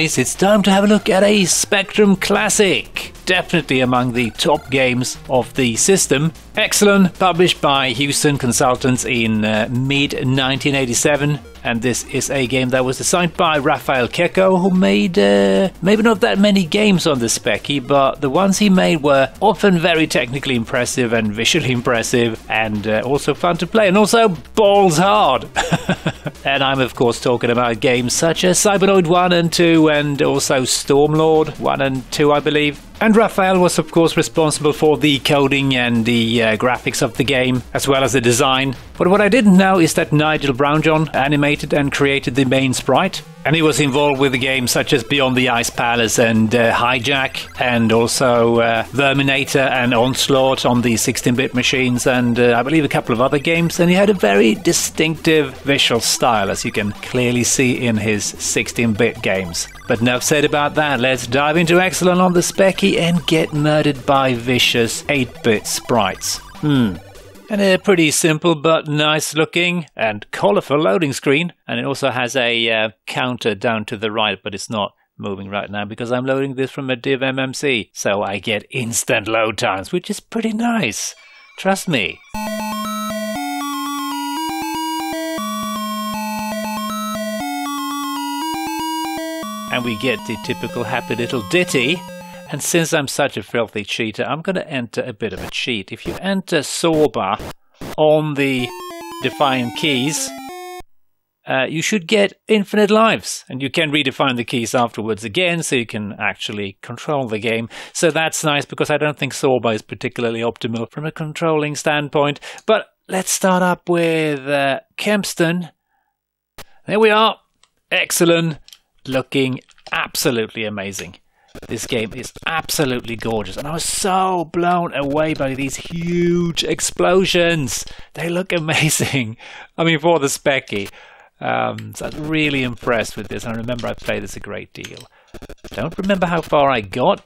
guys, it's time to have a look at a Spectrum classic. Definitely among the top games of the system. Exolon, published by Hewson Consultants in uh, mid 1987, and this is a game that was designed by Raffaele Cecco, who made uh, maybe not that many games on the Specky, but the ones he made were often very technically impressive and visually impressive, and uh, also fun to play, and also balls hard. and I'm of course talking about games such as Cybernoid 1 and 2, and also Stormlord 1 and 2, I believe. And Raffaele was, of course, responsible for the coding and the uh, graphics of the game, as well as the design. But what I didn't know is that Nigel Brownjohn animated and created the main sprite. And he was involved with the games such as Beyond the Ice Palace and uh, Hijack, and also uh, Verminator and Onslaught on the 16 bit machines, and uh, I believe a couple of other games. And he had a very distinctive visual style, as you can clearly see in his 16 bit games. But enough said about that, let's dive into Exolon on the Speccy and get murdered by vicious 8 bit sprites. Hmm. And a pretty simple but nice looking and colourful loading screen. And it also has a uh, counter down to the right, but it's not moving right now because I'm loading this from a Div MMC. So I get instant load times, which is pretty nice. Trust me. And we get the typical happy little ditty and since I'm such a filthy cheater, I'm going to enter a bit of a cheat. If you enter Zorba on the define keys, uh, you should get infinite lives. And you can redefine the keys afterwards again, so you can actually control the game. So that's nice because I don't think Zorba is particularly optimal from a controlling standpoint. But let's start up with uh, Kempston. There we are. Excellent. Looking absolutely amazing. This game is absolutely gorgeous, and I was so blown away by these huge explosions. They look amazing. I mean, for the Speccy. Um, so I was really impressed with this. I remember I played this a great deal. Don't remember how far I got.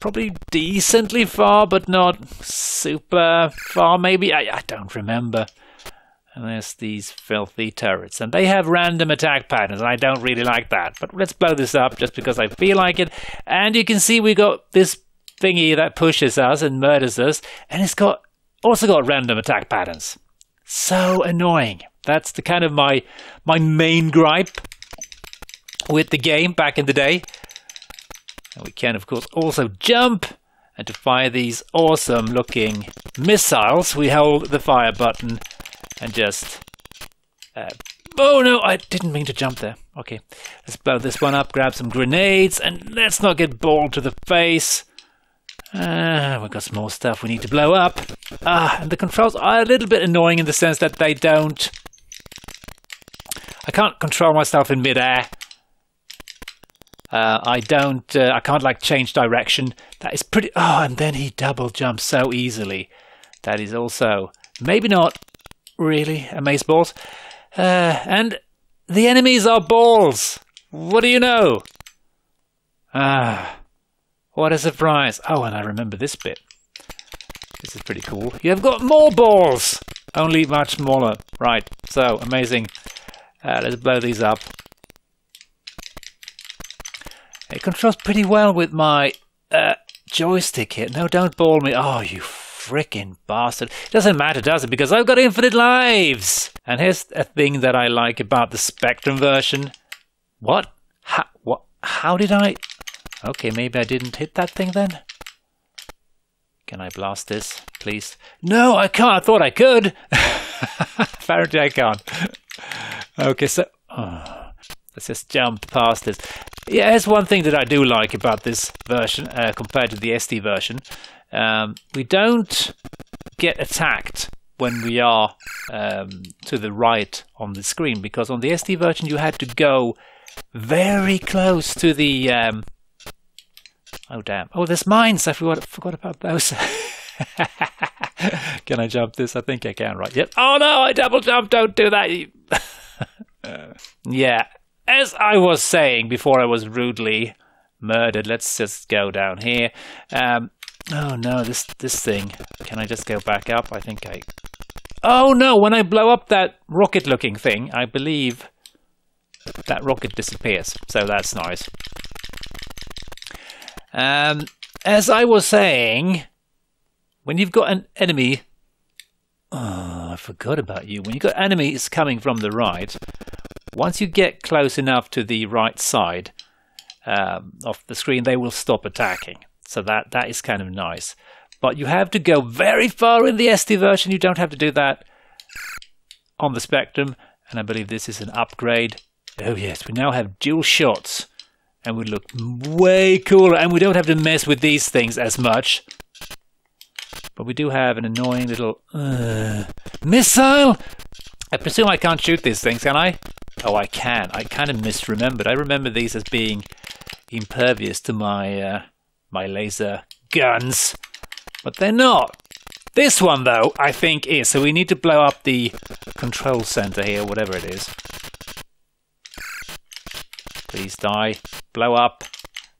Probably decently far, but not super far, maybe. I, I don't remember. And there's these filthy turrets. And they have random attack patterns, and I don't really like that. But let's blow this up just because I feel like it. And you can see we got this thingy that pushes us and murders us. And it's got also got random attack patterns. So annoying. That's the kind of my my main gripe with the game back in the day. And we can of course also jump. And to fire these awesome looking missiles, we hold the fire button and just. Uh, oh no, I didn't mean to jump there. Okay, let's blow this one up, grab some grenades, and let's not get balled to the face. Ah, uh, we've got some more stuff we need to blow up. Ah, and the controls are a little bit annoying in the sense that they don't. I can't control myself in midair. Uh, I don't. Uh, I can't like change direction. That is pretty. Oh, and then he double jumps so easily. That is also maybe not really, amaze balls. Uh, and the enemies are balls. What do you know? Ah, what a surprise. Oh, and I remember this bit. This is pretty cool. You've got more balls, only much smaller. Right, so amazing. Uh, let's blow these up. It controls pretty well with my uh, joystick here. No, don't ball me. Oh, you freaking bastard. It Doesn't matter, does it? Because I've got infinite lives. And here's a thing that I like about the Spectrum version. What? How, what? How did I? Okay, maybe I didn't hit that thing then. Can I blast this, please? No, I can't. I thought I could. Apparently I can't. okay, so... Oh, let's just jump past this. Yeah, there's one thing that I do like about this version uh, compared to the ST version. Um, we don't get attacked when we are um, to the right on the screen because on the ST version you had to go very close to the. Um... Oh damn! Oh, there's mines. I forgot forgot about those. can I jump this? I think I can. Right? Yep. Oh no! I double jump. Don't do that. yeah. As I was saying before, I was rudely murdered. Let's just go down here. Um, Oh no, this this thing. Can I just go back up? I think I... Oh no, when I blow up that rocket-looking thing, I believe... that rocket disappears. So that's nice. Um, as I was saying, when you've got an enemy, oh, I forgot about you. When you've got enemies coming from the right, once you get close enough to the right side um, of the screen, they will stop attacking. So that that is kind of nice. But you have to go very far in the ST version. You don't have to do that on the Spectrum. And I believe this is an upgrade. Oh yes, we now have dual shots. And we look way cooler. And we don't have to mess with these things as much. But we do have an annoying little uh, missile. I presume I can't shoot these things, can I? Oh, I can. I kind of misremembered. I remember these as being impervious to my uh, my laser guns, but they're not. This one, though, I think is. So we need to blow up the control center here, whatever it is. Please die. Blow up.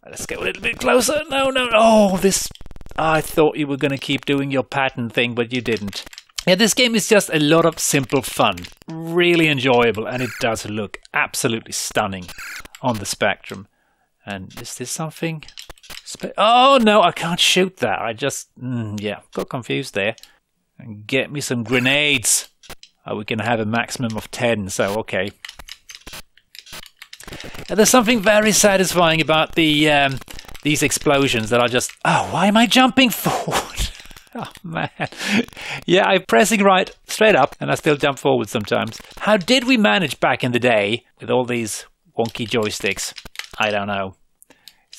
Let's get a little bit closer. No, no, no. Oh, this I thought you were going to keep doing your pattern thing, but you didn't. Yeah, this game is just a lot of simple fun. Really enjoyable, and it does look absolutely stunning on the Spectrum. And is this something? Oh, no, I can't shoot that. I just, mm, yeah, got confused there. And get me some grenades. Oh, we can have a maximum of 10, so okay. And there's something very satisfying about the um, these explosions that are just, oh, why am I jumping forward? oh, man. Yeah, I'm pressing right straight up and I still jump forward sometimes. How did we manage back in the day with all these wonky joysticks? I don't know.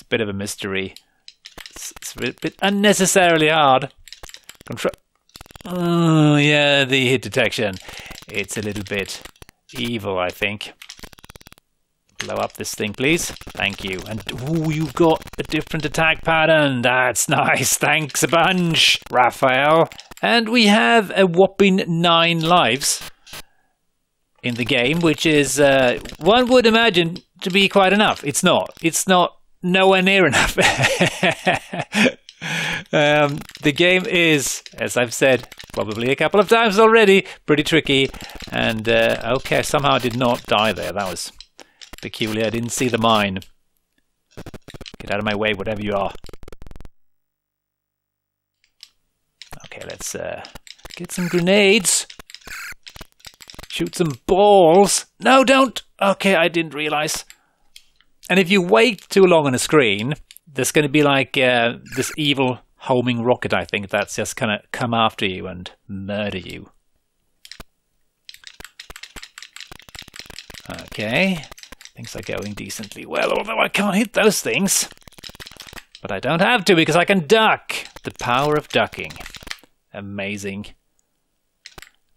A bit of a mystery. It's, it's a bit unnecessarily hard. Control. Oh, yeah, the hit detection. It's a little bit evil, I think. Blow up this thing, please. Thank you. And ooh, you've got a different attack pattern. That's nice. Thanks a bunch, Raffaele. And we have a whopping nine lives in the game, which is, uh, one would imagine, to be quite enough. It's not. It's not nowhere near enough. um, the game is, as I've said probably a couple of times already, pretty tricky. And uh, okay, somehow I did not die there. That was peculiar. I didn't see the mine. Get out of my way, whatever you are. Okay, let's uh, get some grenades. Shoot some balls. No, don't. Okay, I didn't realize. And if you wait too long on a screen, there's going to be like uh, this evil homing rocket, I think, that's just going to come after you and murder you. Okay. Things are going decently well, although I can't hit those things. But I don't have to because I can duck. The power of ducking. Amazing.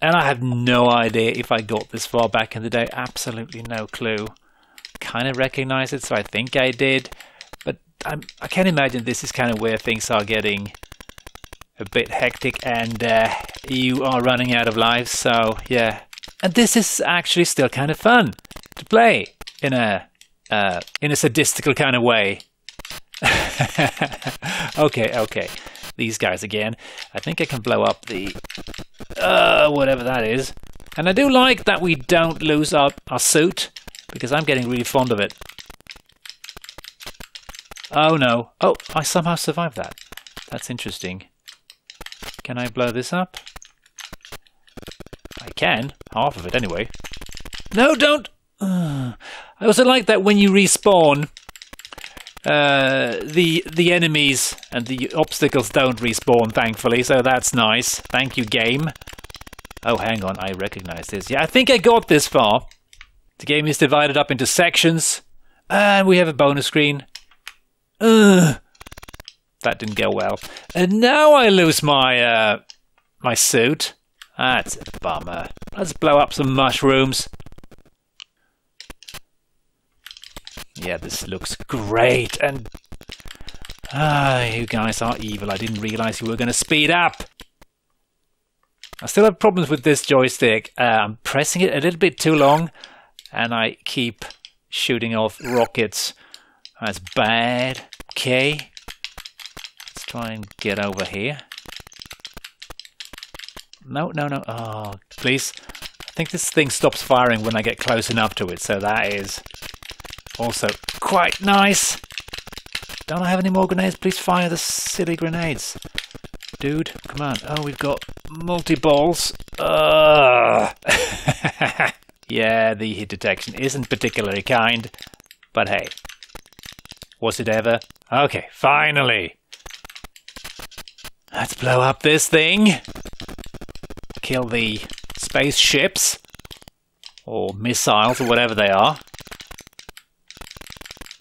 And I have no idea if I got this far back in the day. Absolutely no clue. Kind of recognize it, so I think I did. But I'm, I can imagine this is kind of where things are getting a bit hectic and uh, you are running out of lives. So, yeah. And this is actually still kind of fun to play in a uh, in a sadistical kind of way. okay, okay. These guys again. I think I can blow up the uh, whatever that is. And I do like that we don't lose our, our suit because I'm getting really fond of it. Oh no. Oh, I somehow survived that. That's interesting. Can I blow this up? I can. Half of it anyway. No, don't! Uh, I also like that when you respawn, uh, the the enemies and the obstacles don't respawn, thankfully, so that's nice. Thank you, game. Oh, hang on, I recognize this. Yeah, I think I got this far. The game is divided up into sections, and we have a bonus screen. Ugh, that didn't go well. And now I lose my uh, my suit. That's a bummer. Let's blow up some mushrooms. Yeah, this looks great. And ah, you guys are evil. I didn't realize you were going to speed up. I still have problems with this joystick. Uh, I'm pressing it a little bit too long, and I keep shooting off rockets. That's bad. Okay. Let's try and get over here. No, no, no. Oh, please. I think this thing stops firing when I get close enough to it, so that is also quite nice. Don't I have any more grenades? Please fire the silly grenades. Dude, come on. Oh, we've got multi-balls. Uh. yeah, the hit detection isn't particularly kind. But hey, was it ever? Okay, finally. Let's blow up this thing. Kill the spaceships. Or missiles, or whatever they are.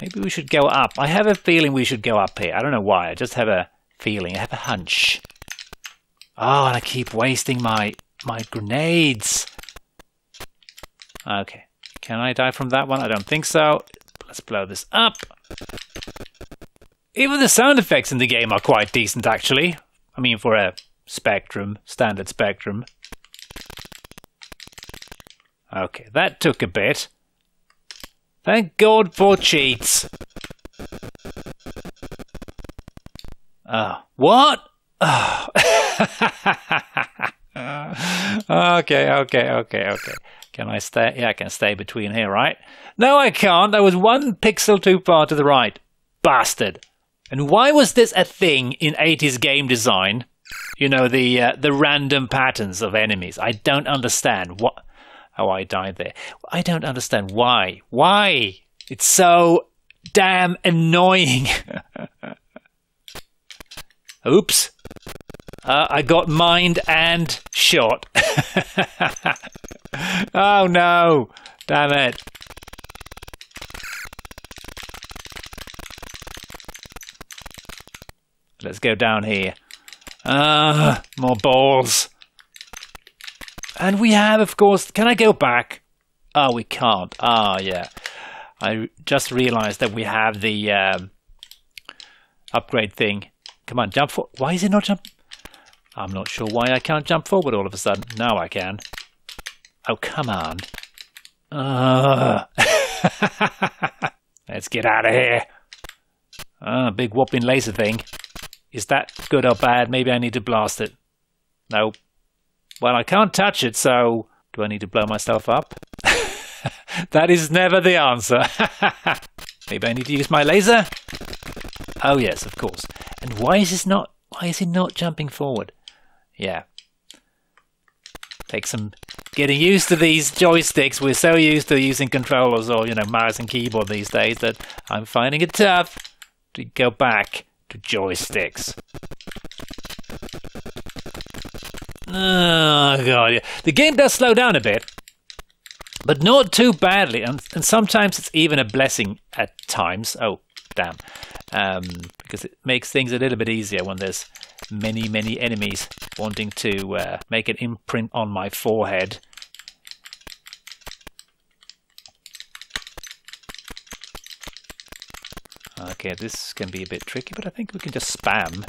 Maybe we should go up. I have a feeling we should go up here. I don't know why. I just have a feeling. I have a hunch. Oh, and I keep wasting my my grenades. Okay. Can I die from that one? I don't think so. Let's blow this up. Even the sound effects in the game are quite decent, actually. I mean, for a Spectrum, standard Spectrum. Okay, that took a bit. Thank God for cheats. Oh, what? Oh. okay, okay, okay, okay. Can I stay? Yeah, I can stay between here, right? No, I can't. I was one pixel too far to the right. Bastard. And why was this a thing in 80s game design? You know, the uh, the random patterns of enemies. I don't understand what how I died there. I don't understand why. Why? It's so damn annoying. Oops. Uh, I got mined and shot. oh no! Damn it. Let's go down here. Ah, uh, more balls. And we have, of course, can I go back? Oh, we can't. Ah, oh, yeah. I just realized that we have the um, upgrade thing. Come on, jump for. Why is it not jump? I'm not sure why I can't jump forward all of a sudden. Now I can. Oh, come on. Uh. Let's get out of here. Ah, big whopping laser thing. Is that good or bad? Maybe I need to blast it. No. Well, I can't touch it, so do I need to blow myself up? that is never the answer. Maybe I need to use my laser? Oh yes, of course. And why is this not why is he not jumping forward? Yeah. Take some getting used to these joysticks. We're so used to using controllers or, you know, mouse and keyboard these days that I'm finding it tough to go back to joysticks. Oh god, yeah. The game does slow down a bit, but not too badly, and, and sometimes it's even a blessing at times. Oh, damn. Um, because it makes things a little bit easier when there's many, many enemies wanting to uh, make an imprint on my forehead. Okay, this can be a bit tricky, but I think we can just spam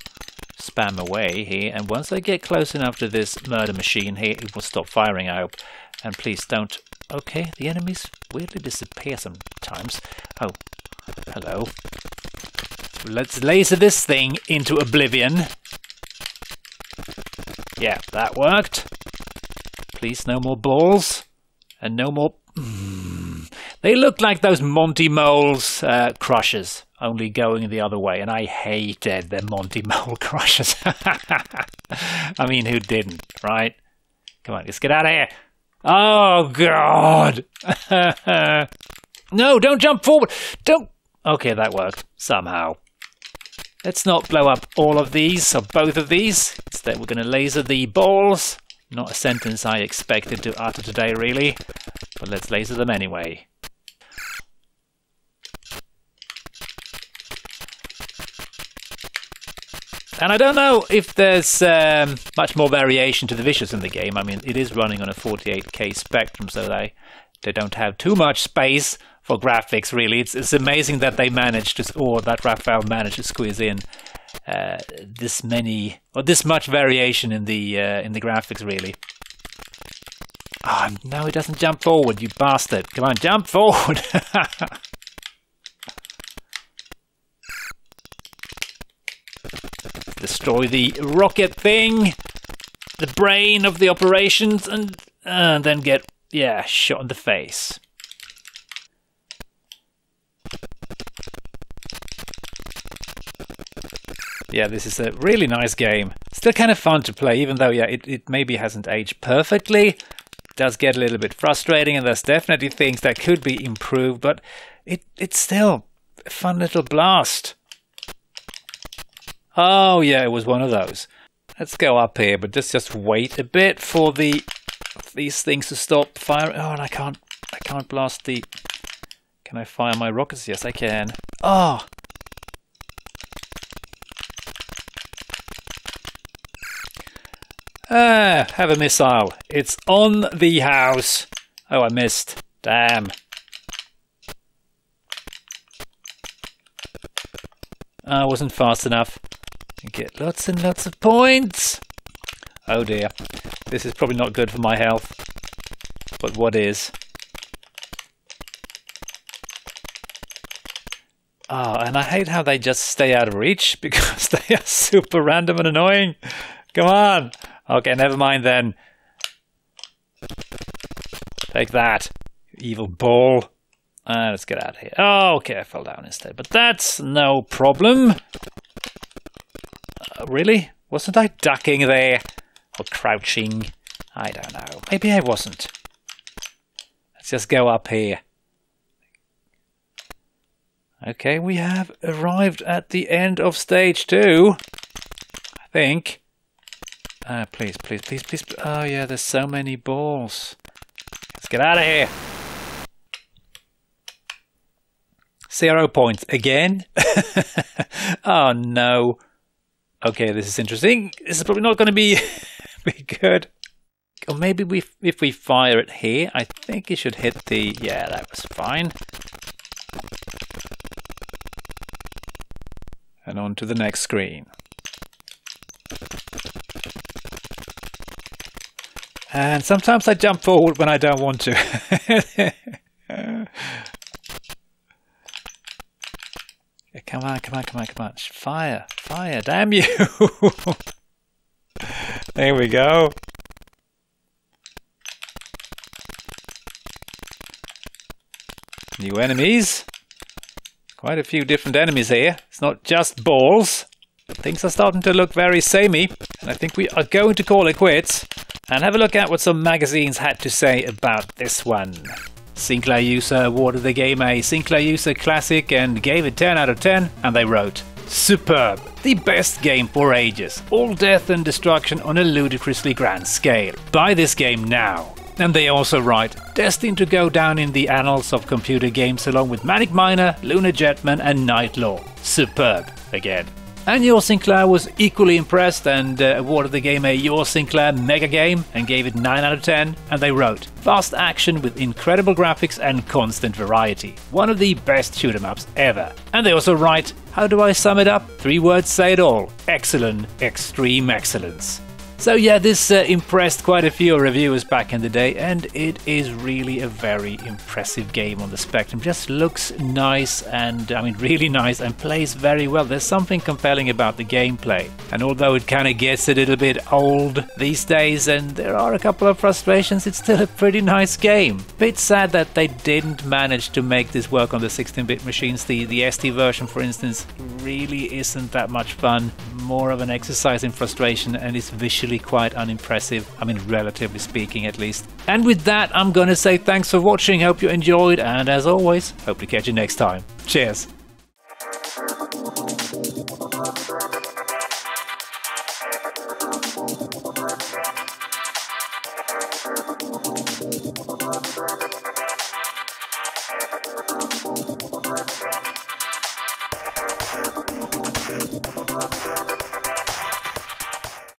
spam away here, and once I get close enough to this murder machine here, it will stop firing, I hope. And please don't... Okay, the enemies weirdly disappear sometimes. Oh, hello. Let's laser this thing into oblivion. Yeah, that worked. Please, no more balls. And no more... Mm. They look like those Monty Moles uh, crushers only going the other way, and I hated the Monty Mole Crushers. I mean, who didn't, right? Come on, let's get out of here. Oh, God! no, don't jump forward! Don't... Okay, that worked, somehow. Let's not blow up all of these, or both of these. Instead, we're going to laser the balls. Not a sentence I expected to utter today, really. But let's laser them anyway. And I don't know if there's um, much more variation to the visuals in the game. I mean, it is running on a 48K Spectrum, so they they don't have too much space for graphics. Really, it's it's amazing that they managed to, or that Raffaele managed to squeeze in uh, this many or this much variation in the uh, in the graphics. Really. Oh, no, it doesn't jump forward, you bastard! Come on, jump forward! destroy the rocket thing, the brain of the operations, and uh, then get yeah, shot in the face. Yeah, this is a really nice game. Still kind of fun to play, even though, yeah, it, it maybe hasn't aged perfectly. It does get a little bit frustrating, and there's definitely things that could be improved, but it it's still a fun little blast. Oh, yeah, it was one of those. Let's go up here, but just just wait a bit for the these things to stop firing. Oh, and I can't I can't blast the. Can I fire my rockets? Yes, I can. Oh, Ah, have a missile. It's on the house. Oh, I missed. Damn. I wasn't fast enough. Get lots and lots of points. Oh dear. This is probably not good for my health. But what is? Ah, oh, and I hate how they just stay out of reach because they are super random and annoying. Come on. Okay, never mind then. Take that, evil ball. Uh, let's get out of here. Oh, okay, I fell down instead. But that's no problem. Uh, really? Wasn't I ducking there? Or crouching? I don't know. Maybe I wasn't. Let's just go up here. Okay, we have arrived at the end of stage two. I think. Ah, please, please, please, please. Oh, yeah, there's so many balls. Let's get out of here. Zero points again. oh, no. Okay, this is interesting. This is probably not going to be, be good. Or maybe we, if we fire it here, I think it should hit the... Yeah, that was fine. And on to the next screen. And sometimes I jump forward when I don't want to. come on, come on, come on, come on. Fire, fire, damn you. there we go. New enemies. Quite a few different enemies here. It's not just balls. Things are starting to look very samey. And I think we are going to call it quits and have a look at what some magazines had to say about this one. Sinclair User awarded the game a Sinclair User Classic and gave it 10 out of 10, and they wrote, Superb, the best game for ages, all death and destruction on a ludicrously grand scale. Buy this game now. And they also write, destined to go down in the annals of computer games along with Manic Miner, Lunar Jetman, and Knight Lore. Superb, again. And Your Sinclair was equally impressed and uh, awarded the game a Your Sinclair Mega Game and gave it 9 out of 10. And they wrote, Fast action with incredible graphics and constant variety. One of the best shoot 'em ups ever. And they also write, How do I sum it up? Three words say it all. Excellent, extreme excellence. So yeah, this uh, impressed quite a few reviewers back in the day, and it is really a very impressive game on the Spectrum. Just looks nice and, I mean, really nice and plays very well. There's something compelling about the gameplay. And although it kind of gets a little bit old these days, and there are a couple of frustrations, it's still a pretty nice game. Bit sad that they didn't manage to make this work on the 16-bit machines. The, the ST version, for instance, really isn't that much fun. More of an exercise in frustration, and it's visually actually quite unimpressive. I mean, relatively speaking, at least. And with that, I'm gonna say thanks for watching. Hope you enjoyed, and as always, hope to catch you next time. Cheers.